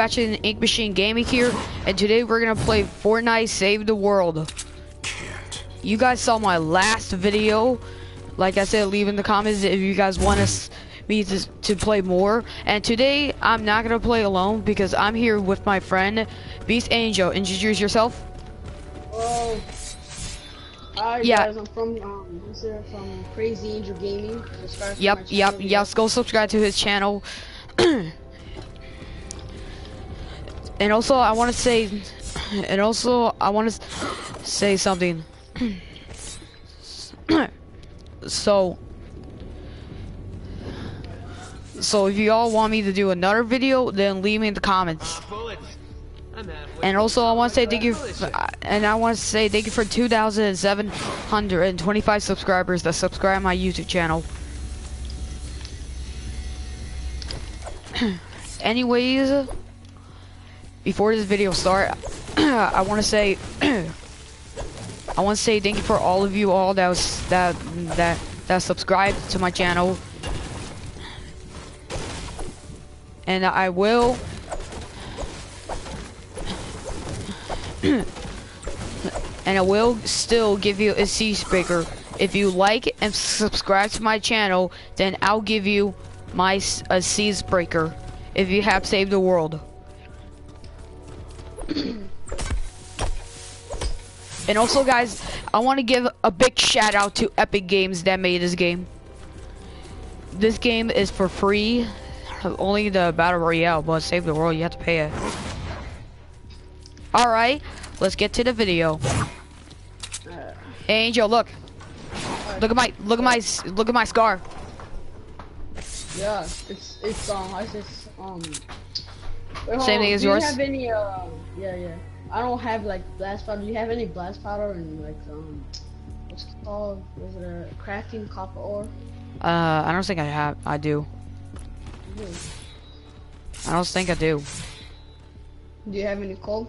Batchin Ink Machine Gaming here, and today we're gonna play Fortnite Save the World. Can't. You guys saw my last video. Like I said, leave in the comments if you guys want us me to, to play more. And today, I'm not gonna play alone because I'm here with my friend, Beast Angel. Introduce yourself. Oh. Hi Yeah. guys, I'm from um, what's it, from Crazy Angel Gaming. Subscribe Yep, my yep, channel. yes. Go subscribe to his channel. and also, I want to say, and also, I want to say something. so, so if you all want me to do another video, then leave me in the comments. Halfway. And also, I want to say thank you, uh, and I want to say thank you for 2,725 subscribers that subscribe my YouTube channel. Anyways, before this video start, I want to say, I want to say thank you for all of you all that was that that that subscribed to my channel, and I will. and I will still give you a Siegebreaker. If you like and subscribe to my channel, then I'll give you my a Siegebreaker if you have saved the world. and also, guys, I want to give a big shout out to Epic Games that made this game. This game is for free, only the battle royale, but save the world you have to pay it. All right, let's get to the video. Hey, Angel, look. Look at my look at my look at my scar. Yeah, it's it's um I just um. Wait, Same thing as do yours? you have any uh yeah yeah? I don't have like blast powder. Do you have any blast powder and like um what's it called? Was it a crafting copper ore? Uh, I don't think I have. I do. I don't think I do. Do you have any coal?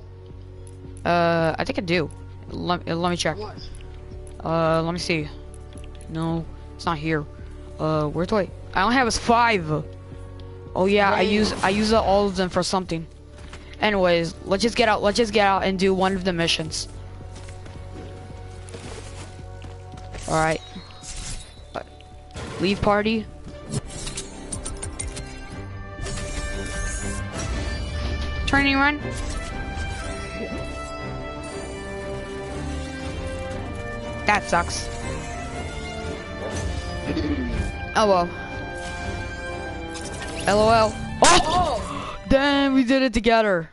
Uh, I think I do. Let, uh, let me check. Uh, let me see. No, it's not here. Uh, where do I? I only have five. Oh yeah, I use I use all of them for something. Anyways, let's just get out. Let's just get out and do one of the missions. All right. Leave party. Training run. That sucks. Oh well. LOL. Oh! Damn, we did it together.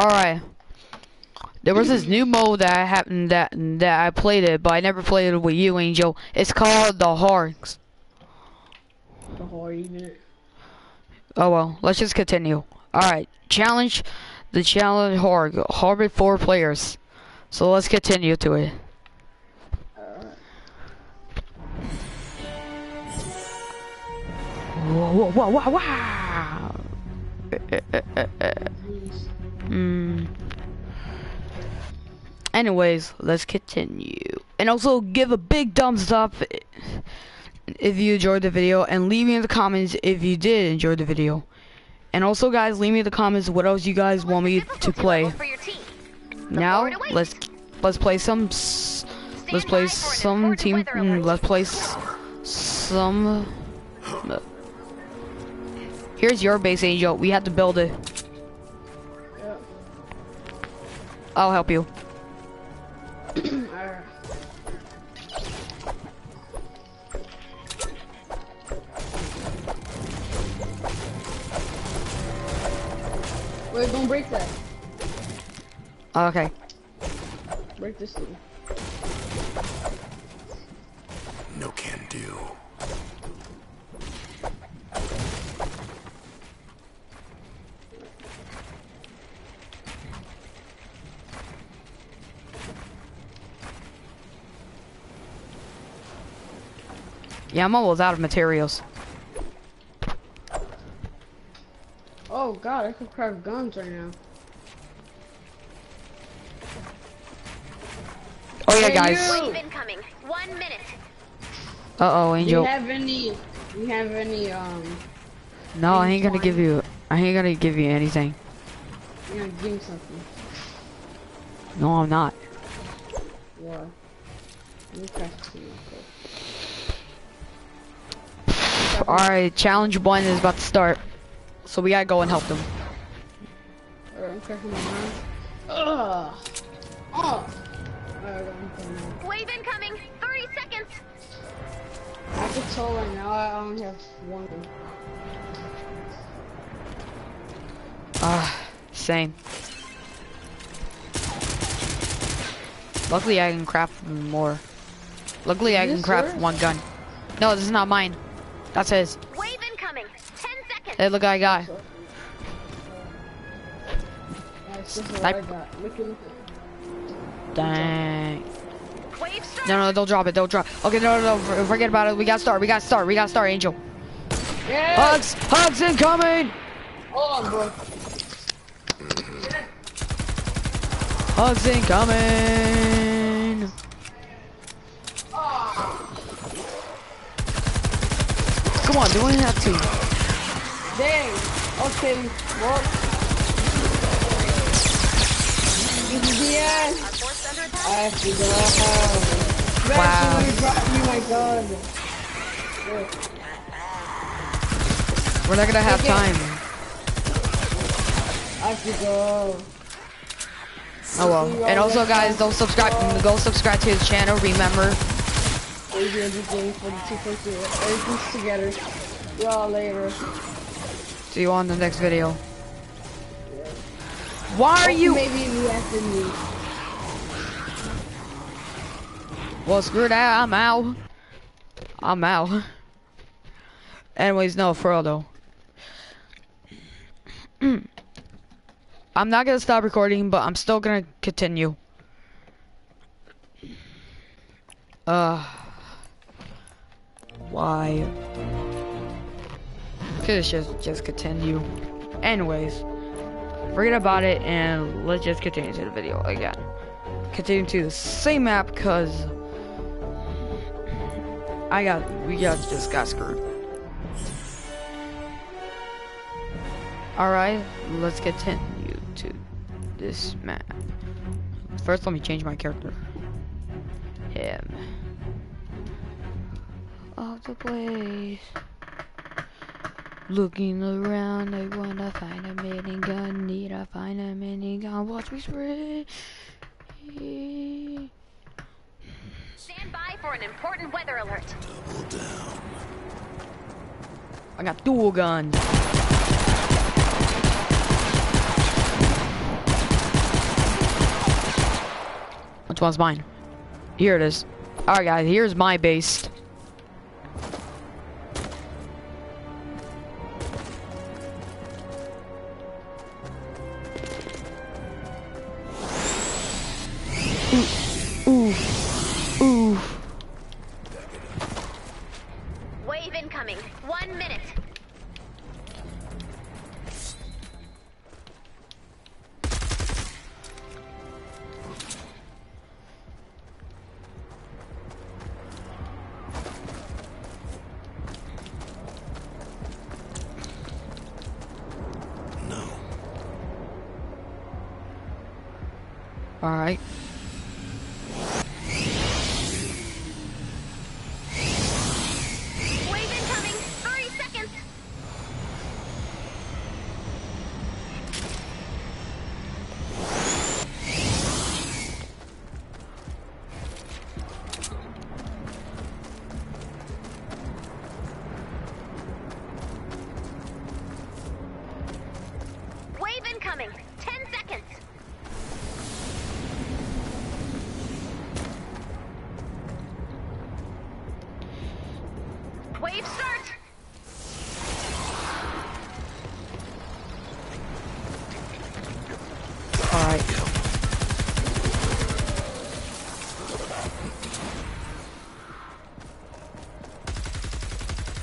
Alright. There was this new mode that I happened that that I played it, but I never played it with you, Angel. It's called the Harks. The even. Oh well, let's just continue. Alright, challenge the challenge hard hard four players. So let's continue to it. Whoa, whoa, whoa, wow. Hmm. Anyways, let's continue. And also give a big thumbs up if you enjoyed the video and leave me in the comments if you did enjoy the video. And also guys, leave me in the comments what else you guys want me to play. For your team. Now, let's let's play some let's play some team mm, let's play some Here's your base angel. We have to build it. I'll help you. Wait, don't break that. Oh, okay. Break this thing. No can do. Yeah, I'm almost out of materials. Oh god, I could craft guns right now. Oh yeah, guys. you! Wave incoming. One minute. Uh oh, Do you have any? Do you have any? Um, No, I ain't gonna Twine? give you. I ain't gonna give you anything. you know, give me something. No, I'm not. What? Let me craft some. All right, challenge one is about to start, so we gotta go and help them. I'm cracking my mind. Ugh. Oh. Alright, I'm coming. Wave incoming. 30 seconds. I can tell right now I only have one. Ah, same. Luckily, I can craft more. Luckily, I can craft yours? one gun. No, this is not mine. That's his. Wave incoming. 10 seconds. Hey, look, I got. That's just what Snipe. I got. Look at look at. Dang. No, no, don't drop it. Don't drop. Okay, no, no, no. Forget about it. We got to start. We got to start. We got to start, Angel. Yeah! Husks, husks incoming. Hold on, bro. Husks incoming. Ah. Come on, do we have to? Dang. Okay, well. This is the end. Our force under attack. I have to go. Wow. Me my gun. We're not gonna have Okay. time. I have to go. Oh well. And also, guys, don't subscribe. Go subscribe to his channel. Remember. We're game for the 2.2. Everything's together. See y'all later. See you on the next video. Why are you? Maybe reacting me. Well, screw that. I'm out. I'm out. Anyways, no, though. I'm not gonna stop recording, but I'm still gonna continue. Uh, why? Could just just continue. Anyways, forget about it and let's just continue to the video again. Continue to the same map, cause I got we got just got screwed. Alright, let's continue to this map. First let me change my character. Him. Off the place. Looking around, I wanna find a minigun. Need to find a minigun. Watch me spray. Stand by for an important weather alert. Double down. I got dual guns. Which one's mine? Here it is. Alright guys, here's my base. Alright. Wave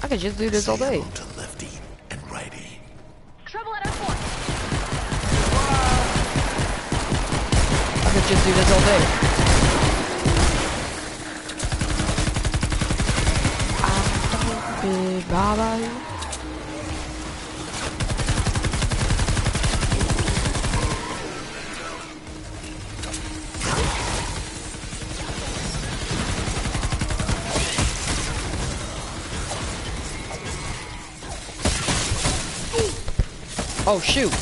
I could just do this all day. To lefty and righty. Trouble at. I could just do this all day. I'm Oh shoot.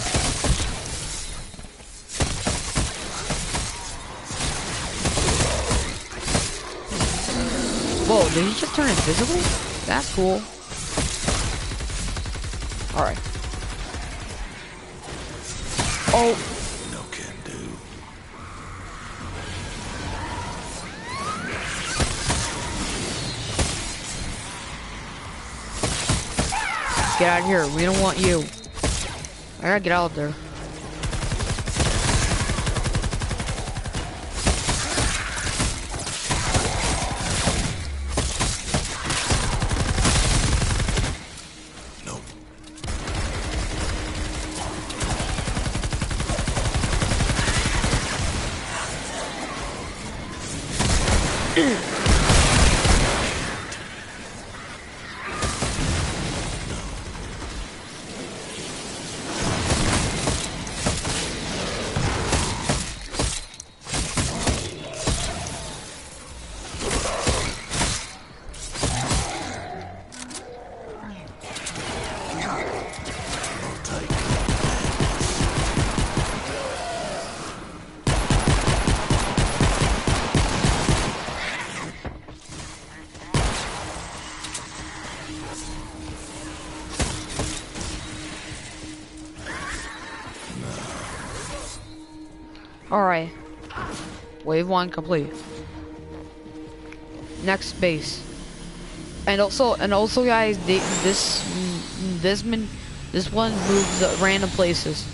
Whoa, did he just turn invisible? That's cool. Alright. Oh, No can do. get out of here. We don't want you. I gotta get out of there. Nope. Wave one complete. Next base. And also, and also, guys, this, this min, this one moves random places.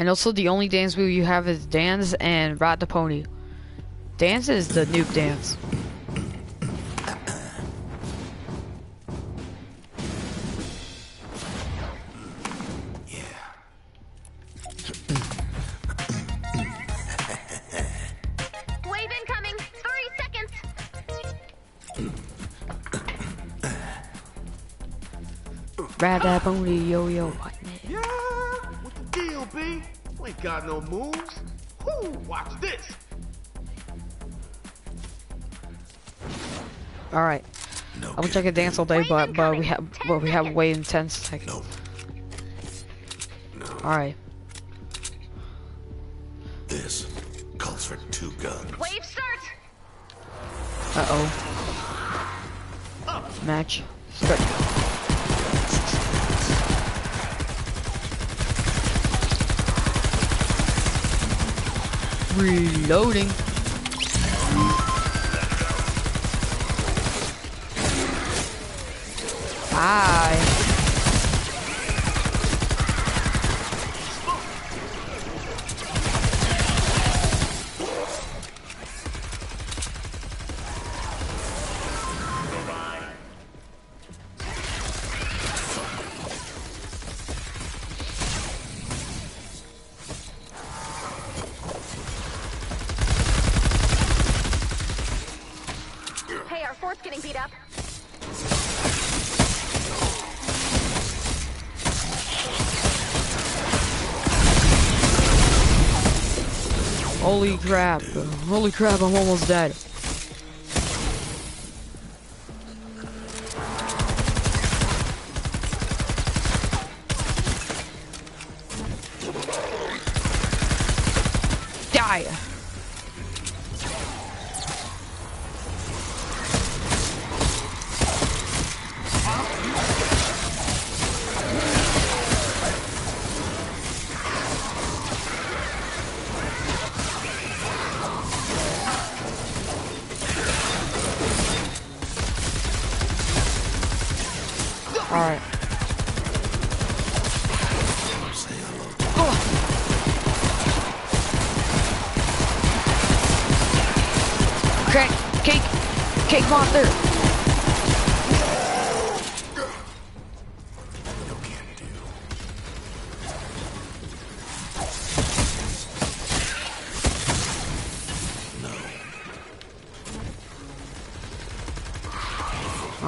And also, the only dance move you have is dance and ride the pony. Dance is the noob dance. Yeah. Wave incoming. Three seconds. Ride that pony, yo yo. B? You ain't got no moves. Whoo, watch this. All right, No I wish I can could dance all day, but but we have but we have way in ten seconds. Nope. All right. This calls for two guns. Wave start. Uh oh. Match. Start. Reloading. Holy crap. Holy crap, I'm almost dead.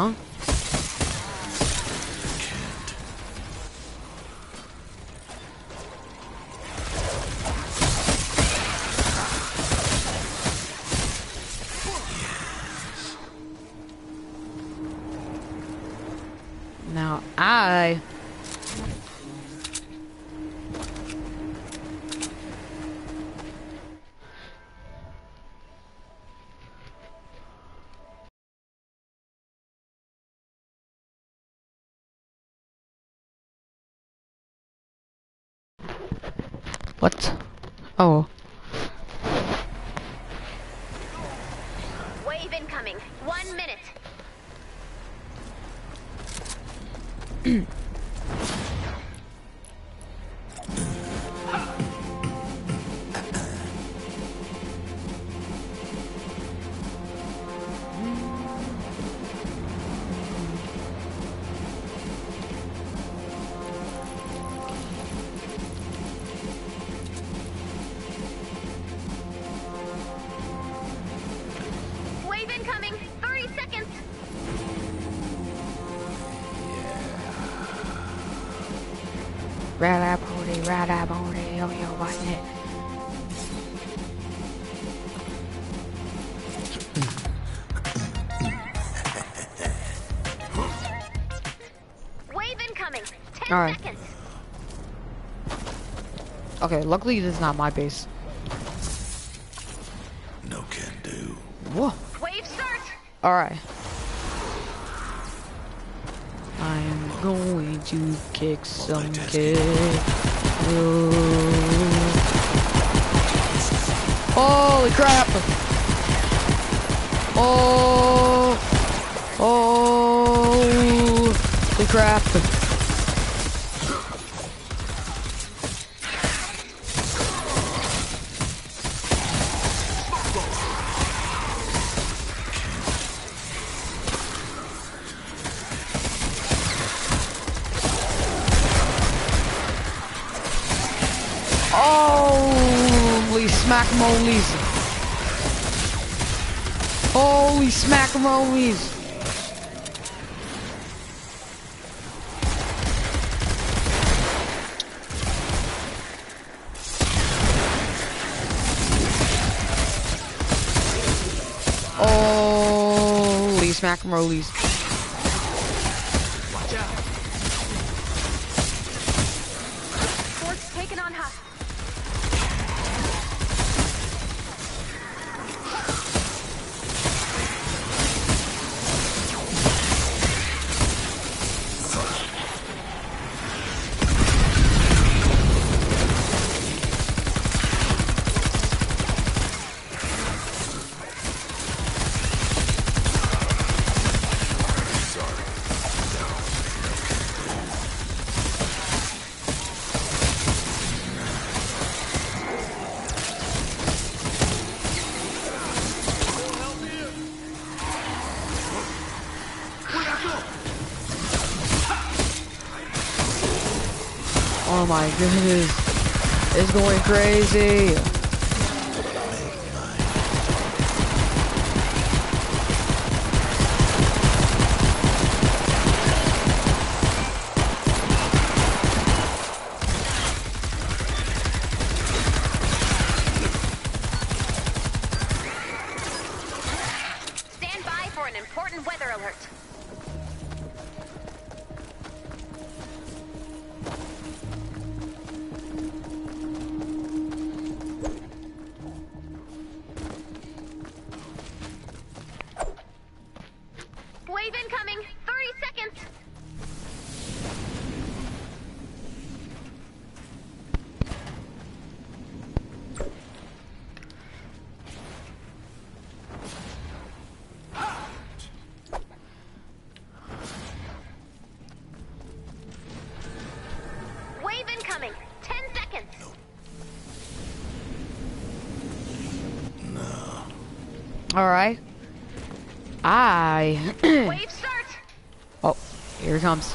Huh? Oh. Rada booty, rada booty, oh yo, what's it? Wave incoming. 10 Alright. seconds. Okay, luckily this is not my base. No can do. Whoa. Wave start. Alright. I'm going to kick some kick. Holy crap! Oh! Oh! Holy crap! Holy smack-molies! Holy smack-molies! Watch my goodness. It's going crazy. Alright. I. Wave start. oh, here he comes.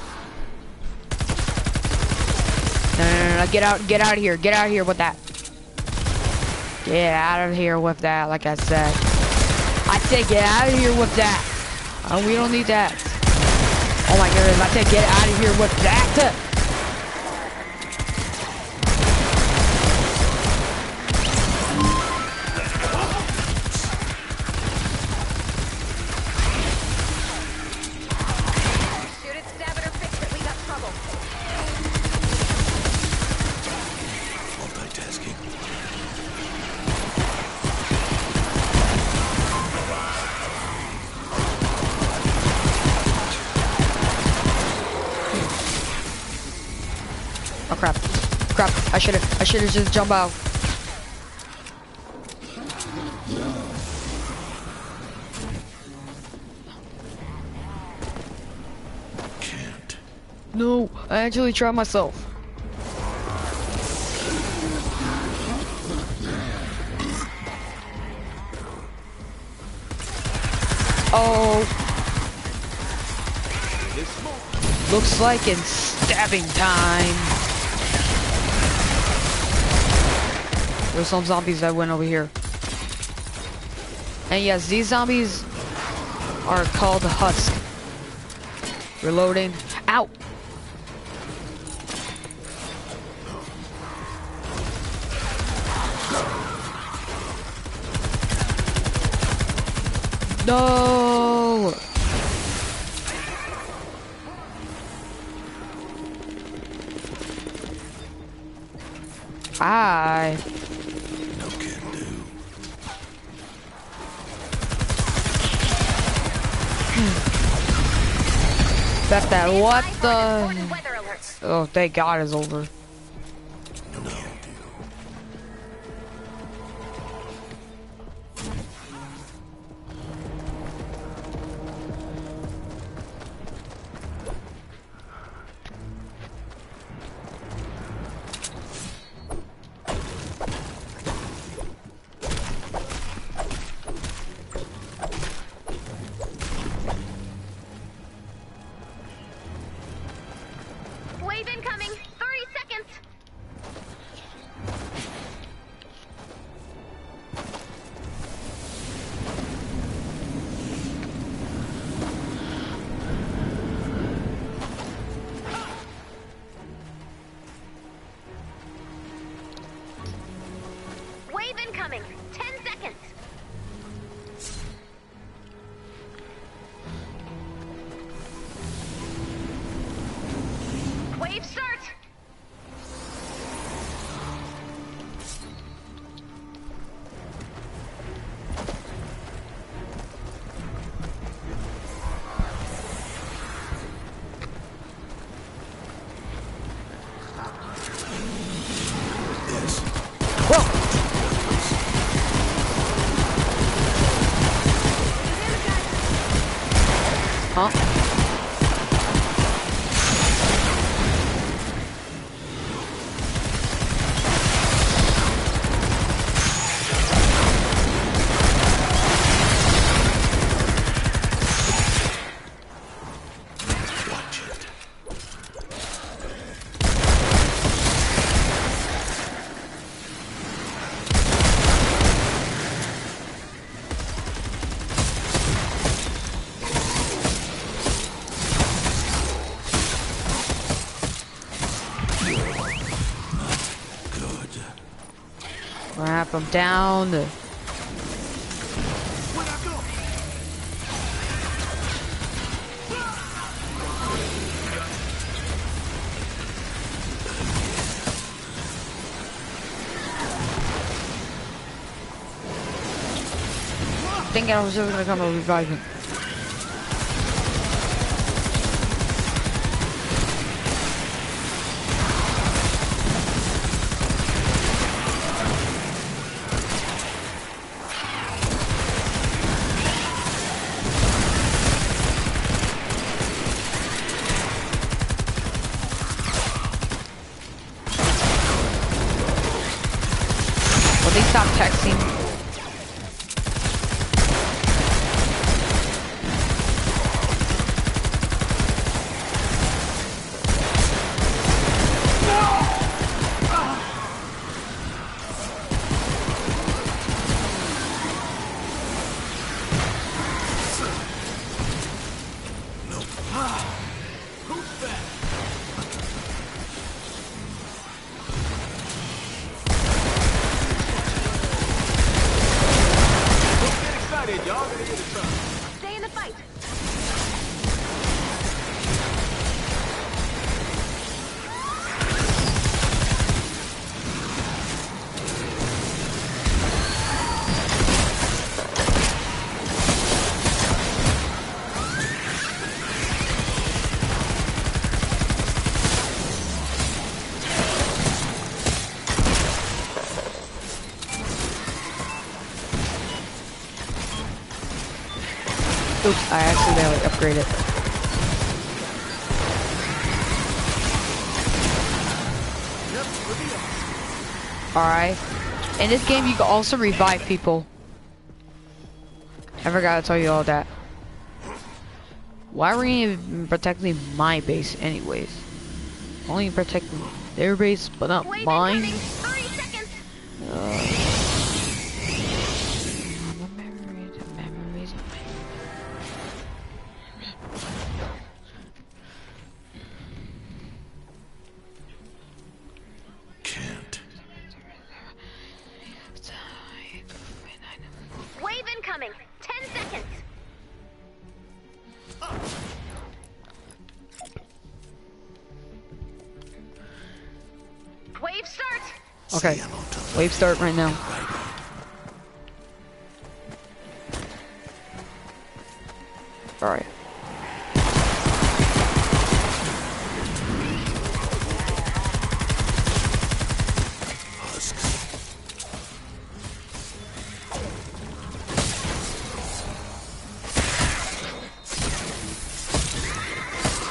No, no, no, no, get out, get out of here, get out of here with that. Get out of here with that, like I said. I said get out of here with that. Oh, we don't need that. Oh my goodness, I said get out of here with that. Crap. I should've I should've just jumped out. Can't. No, I actually tried myself. Oh. Looks like it's stabbing time. There's some zombies that went over here. And yes, these zombies are called Husk. Reloading. Out. No! What Stand by for an the important weather alert. Oh thank god it's over. Huh? Down. I go? Thinking I was ever gonna come Will they stop texting? I accidentally upgraded. Alright. In this game, you can also revive people. I forgot to tell you all that. Why were you even protecting my base anyways? Only protecting their base, but not Wave mine? incoming. Start right now. Alright.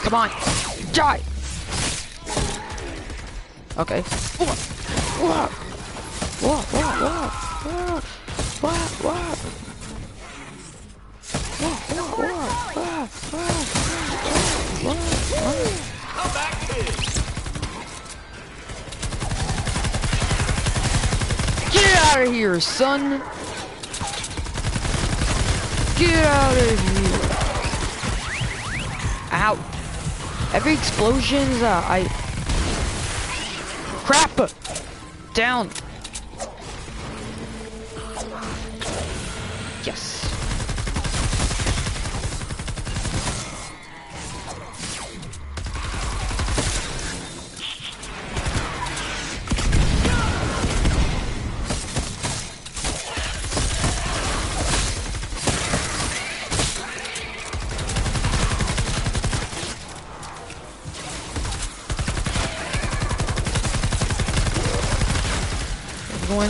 Come on, die! Okay. Son! Get out of here! Ow! Every explosion's uh, I crap down.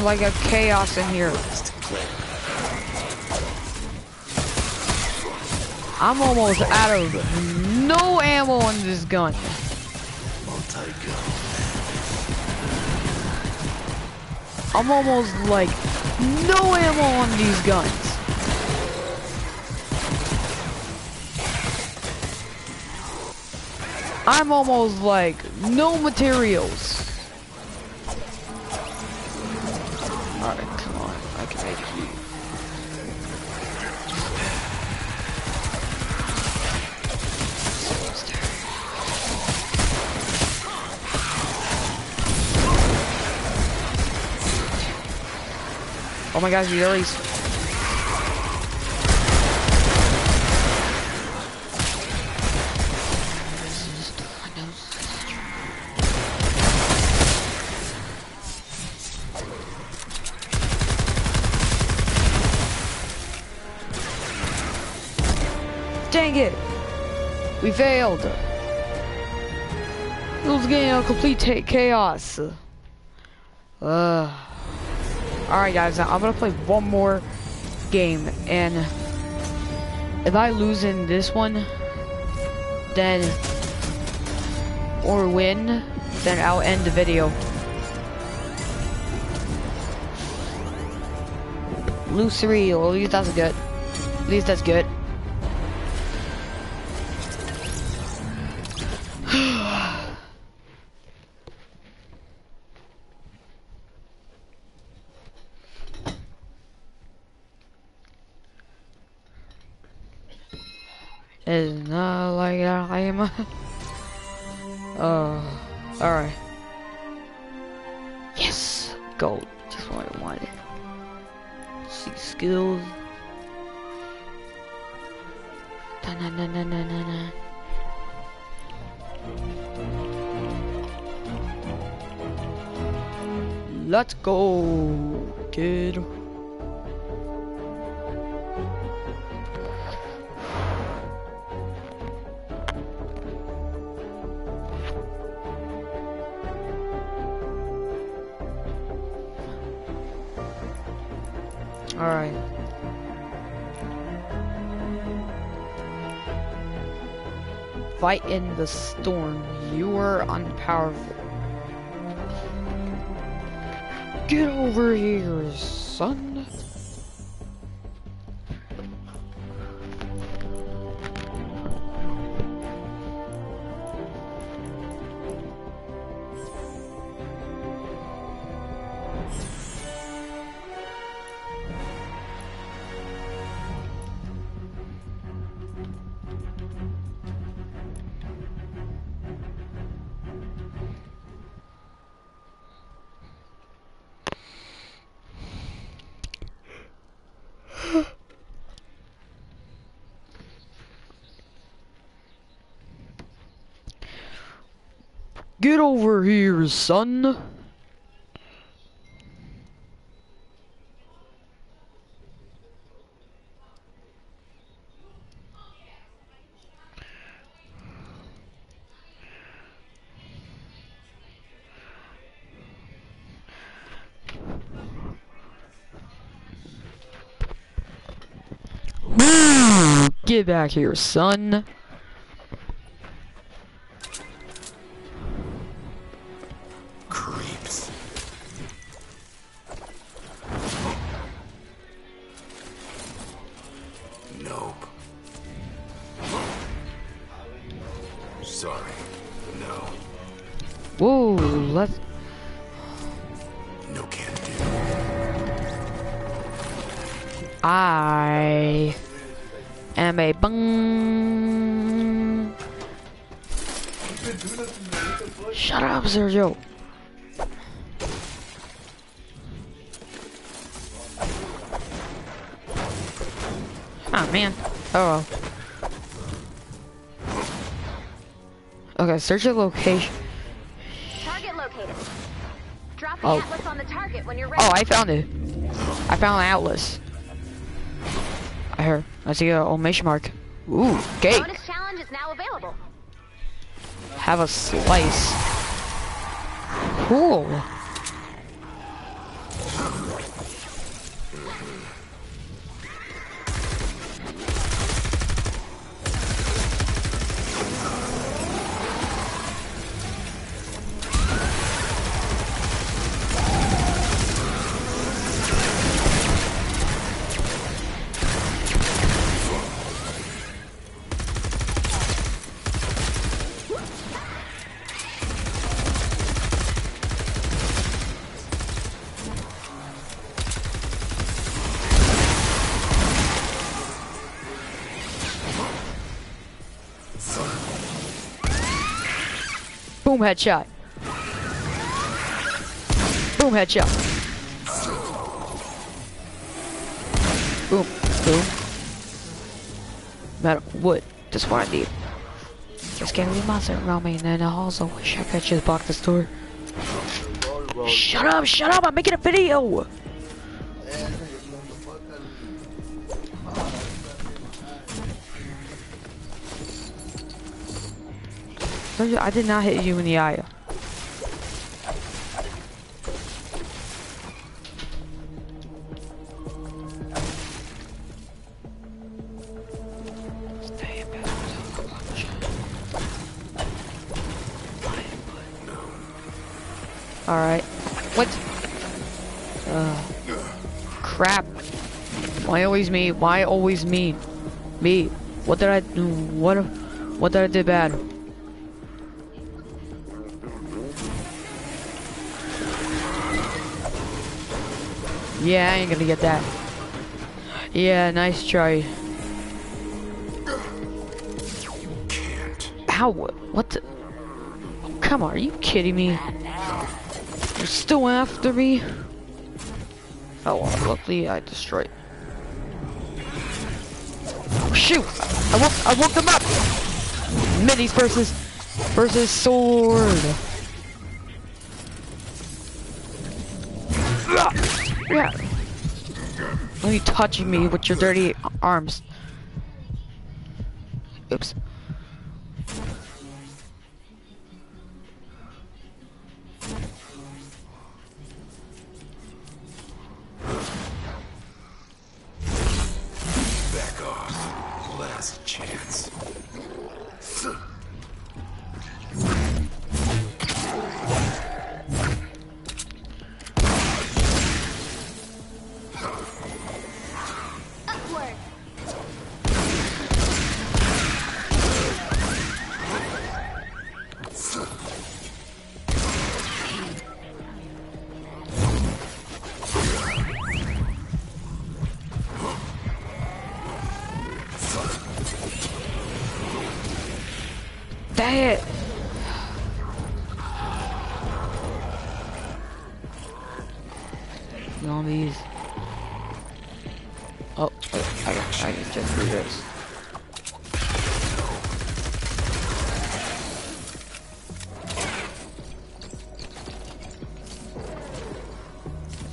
Like a chaos in here. I'm almost out of no ammo on this gun. I'm almost like no ammo on these guns. I'm almost like no materials. Oh my gosh, already. Dang it! We failed. It was getting a complete chaos. Ugh. Alright guys, now I'm gonna play one more game and if I lose in this one then or win then I'll end the video. Lose three, at least that's good. At least that's good. Na na na. Let's go, kid. Fight in the storm. You are unpowerful. Get over here, son. Get back here, son. Okay, search the location. Target located. Drop the Oh. atlas on the target when you're oh, ready. Oh, I found it. I found an atlas. I heard. I see a old mission mark. Ooh, cake. Bonus challenge is now available. Have a slice. Cool. Boom headshot. Boom headshot. Boom. Boom. Metal wood. That's what I need. There's gonna be monster around me and I also wish I could just block this door. Shut up, shut up, I'm making a video! I did not hit you in the eye. Alright. What? Uh, crap. Why always me? Why always me? Me. What did I do? What? What did I do bad? Yeah, I ain't gonna get that. Yeah, nice try. Ow, what the? Oh, come on, are you kidding me? You're still after me? Oh, well, luckily I destroyed. Oh, shoot! I woke, I woke them up! Minis versus, versus sword. You touching me with your dirty arms? Oops.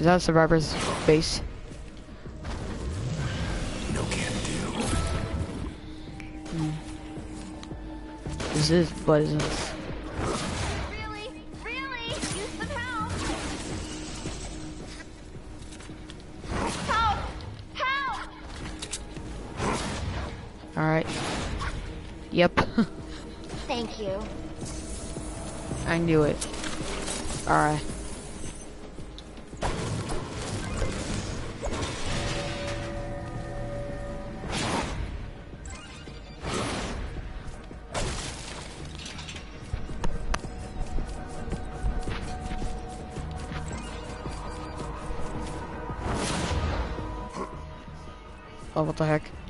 Is that a survivor's base? No can do. Hmm. This is, what is this? Really? Really? Use some help. Help! Help! Alright. Yep. Thank you. I knew it. Oh, what the heck?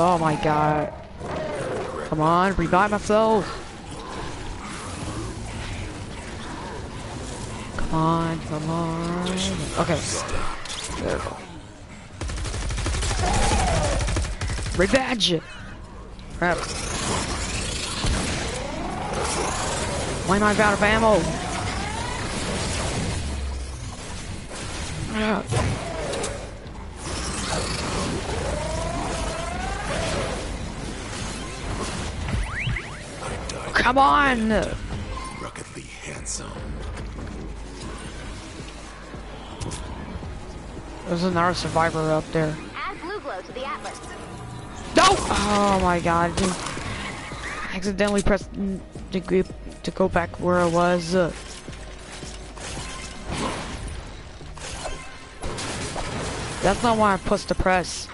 Oh my god. Come on, revive myself. Come on, come on. Okay. There we go. Revenge! Crap. Why am I out of ammo? Ah. Come on! Ruggedly handsome. There's another survivor up there. Add blue glow to the atlas. No! Oh my god. I accidentally pressed the grip to go back where I was. That's not why I pushed the press.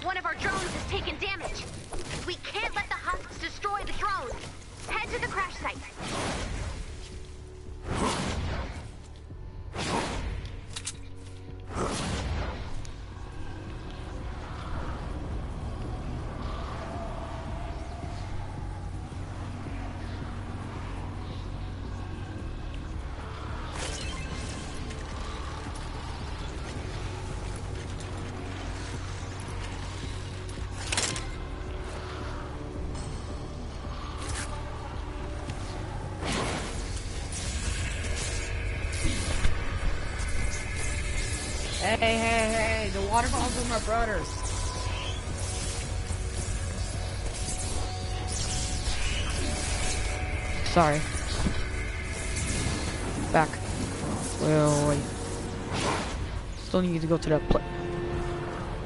To go to that place.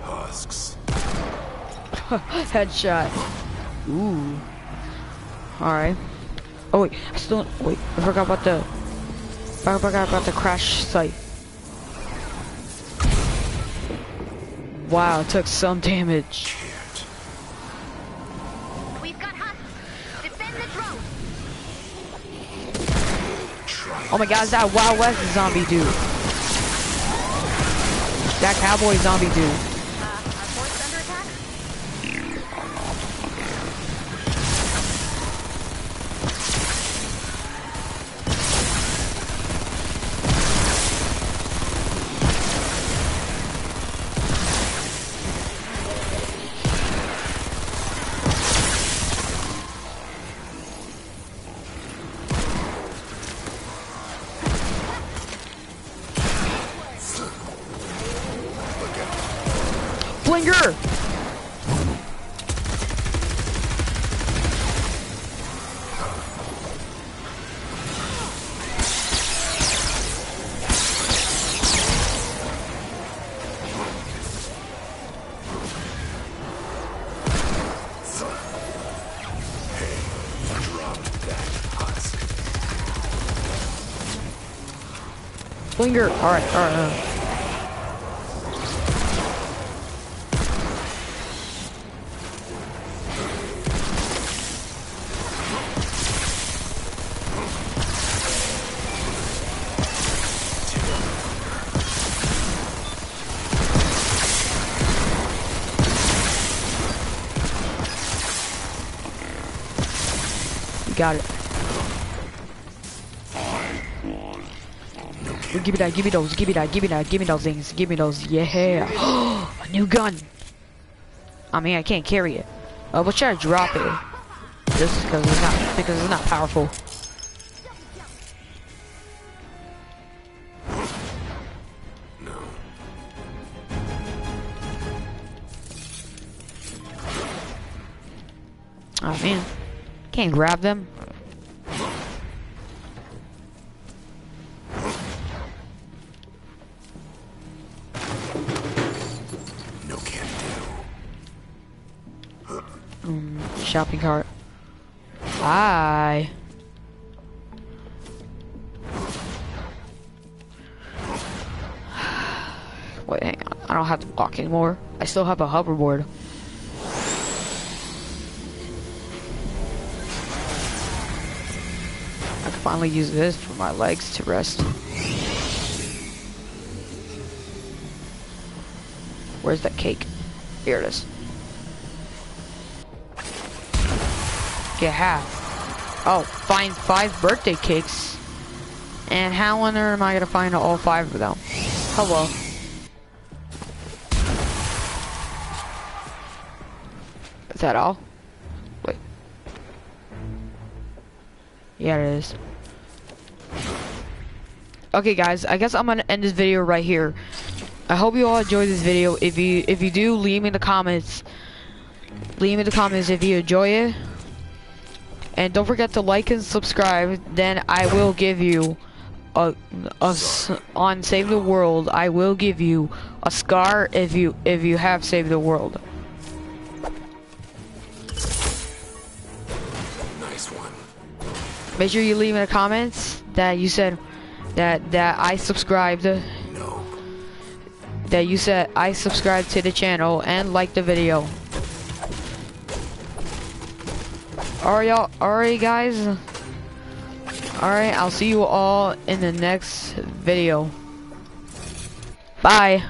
Husks. Headshot. Ooh. Alright. Oh wait, I still wait, I forgot about the I forgot about the crash site. Wow, took some damage. Can't. We've got hostiles. Defend the drone. Try. Oh my god, is that Wild West zombie dude. That cowboy zombie dude. Flinger! Alright, alright. Uh. Got it. Give me that, give me those, give me that, give me that, give me those things, give me those, yeah. A new gun. I mean, I can't carry it. Uh, but should I drop it? Just because it's not, because it's not powerful. Oh man, can't grab them. Shopping cart. Bye. Wait, hang on. I don't have to walk anymore. I still have a hoverboard. I can finally use this for my legs to rest. Where's that cake? Here it is. Get half. Oh, find five birthday cakes. And how on earth am I gonna find all five of them? Oh, Hello. Is that all? Wait. Yeah, it is. Okay, guys, I guess I'm gonna end this video right here. I hope you all enjoyed this video. If you if you do, leave me in the comments. Leave me in the comments if you enjoy it. And don't forget to like and subscribe. Then I will give you a, a on Save the World. I will give you a scar if you if you have saved the world. Nice one. Make sure you leave in the comments that you said that that I subscribed. No. That you said I subscribed to the channel and like the video. Alright y'all, alright guys. Alright, I'll see you all in the next video. Bye.